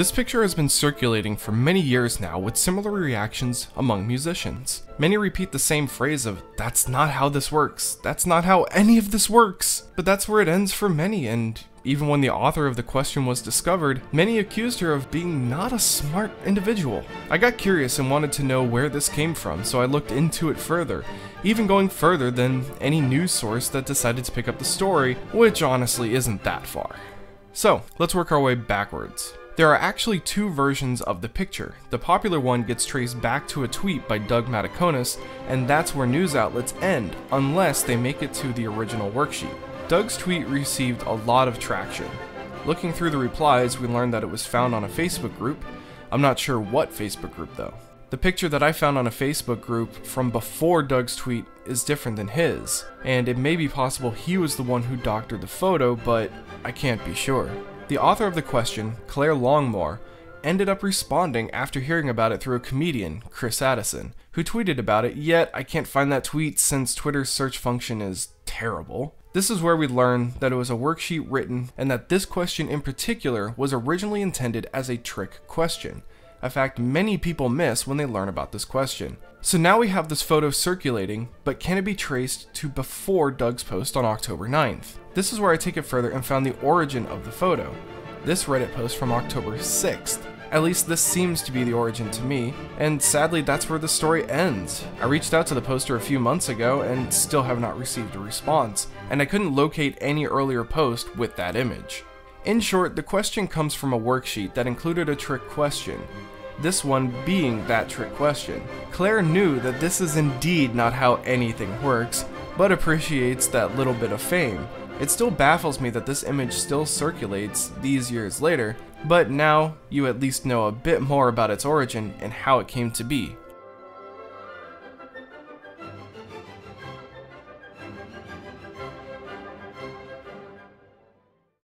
This picture has been circulating for many years now with similar reactions among musicians. Many repeat the same phrase of, that's not how this works, that's not how any of this works. But that's where it ends for many, and even when the author of the question was discovered, many accused her of being not a smart individual. I got curious and wanted to know where this came from, so I looked into it further, even going further than any news source that decided to pick up the story, which honestly isn't that far. So, let's work our way backwards. There are actually two versions of the picture. The popular one gets traced back to a tweet by Doug Mataconis, and that's where news outlets end, unless they make it to the original worksheet. Doug's tweet received a lot of traction. Looking through the replies, we learned that it was found on a Facebook group. I'm not sure what Facebook group though. The picture that I found on a Facebook group from before Doug's tweet is different than his, and it may be possible he was the one who doctored the photo, but I can't be sure. The author of the question, Claire Longmore, ended up responding after hearing about it through a comedian, Chris Addison, who tweeted about it, yet I can't find that tweet since Twitter's search function is terrible. This is where we learn that it was a worksheet written and that this question in particular was originally intended as a trick question, a fact many people miss when they learn about this question. So now we have this photo circulating, but can it be traced to before Doug's post on October 9th? This is where I take it further and found the origin of the photo. This Reddit post from October 6th. At least this seems to be the origin to me, and sadly that's where the story ends. I reached out to the poster a few months ago and still have not received a response, and I couldn't locate any earlier post with that image. In short, the question comes from a worksheet that included a trick question, this one being that trick question. Claire knew that this is indeed not how anything works, but appreciates that little bit of fame, it still baffles me that this image still circulates these years later, but now you at least know a bit more about its origin and how it came to be.